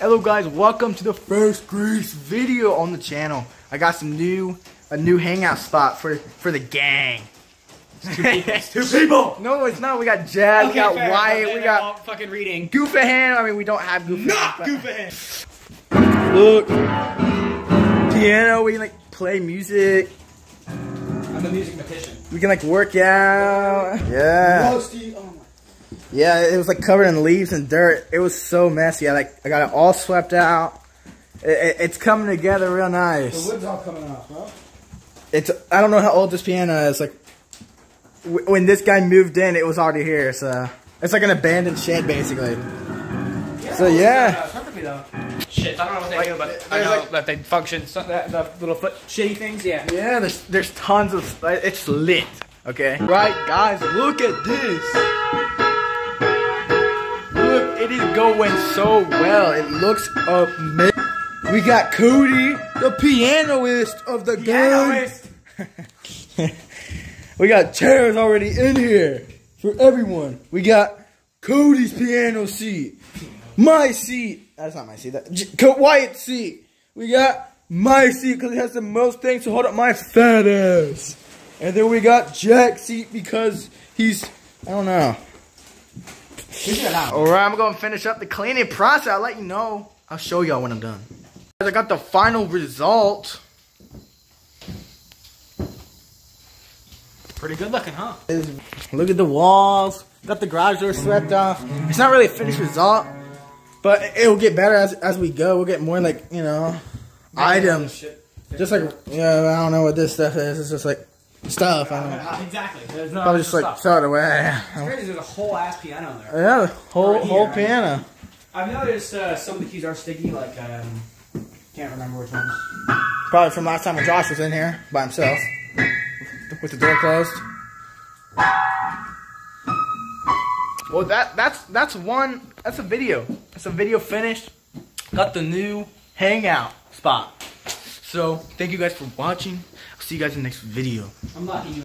Hello guys, welcome to the first Grease video on the channel. I got some new, a new hangout spot for for the gang. Two people. Two people. No, it's not. We got Jazz, we got fair, Wyatt, okay, we got fucking reading. Goofahan. I mean, we don't have Goofahan. Not Goofahan. Look, piano. We can like play music. I'm a music magician. We can like work out. Yeah. My. Yeah, it was like covered in leaves and dirt. It was so messy. I like I got it all swept out. It, it- it's coming together real nice. The wood's all coming off, bro. It's I don't know how old this piano is. Like w- when this guy moved in, it was already here. So it's like an abandoned shed, basically. So, yeah. Perfectly though. Shit, I don't know what they Like, do, but I know like- that they function. So that, the little foot shitty things, yeah. Yeah, there's there's tons of it's lit. Okay. Right, guys, look at this. It is going so well. It looks amazing. We got Cody, the pianoist of the gang. We got chairs already in here for everyone. We got Cody's piano seat, my seat. That's not my seat. That Wyatt's seat. We got my seat because it has the most things to hold up my fat ass. And then we got Jack's seat because he's I don't know. All right, I'm gonna finish up the cleaning process. I'll let you know. I'll show y'all when I'm done. I got the final result. Pretty good looking, huh? look at the walls. Got the garage door swept off. It's not really a finished result, but it'll get better as as we go. We'll get more like you know items. Just like yeah, I don't know what this stuff is. It's just like stuff. I don't know. Uh, exactly. There's no Probably just like stuff. throw it away. It's crazy. There's a whole ass piano in there. Yeah, whole Right here, whole right? piano. I've noticed uh, some of the keys are sticky. Like um, can't remember which ones. Probably from last time when Josh was in here by himself with the door closed. Well, that that's that's one. That's a video. That's a video finished. Got the new hangout spot. So thank you guys for watching. I'll see you guys in the next video.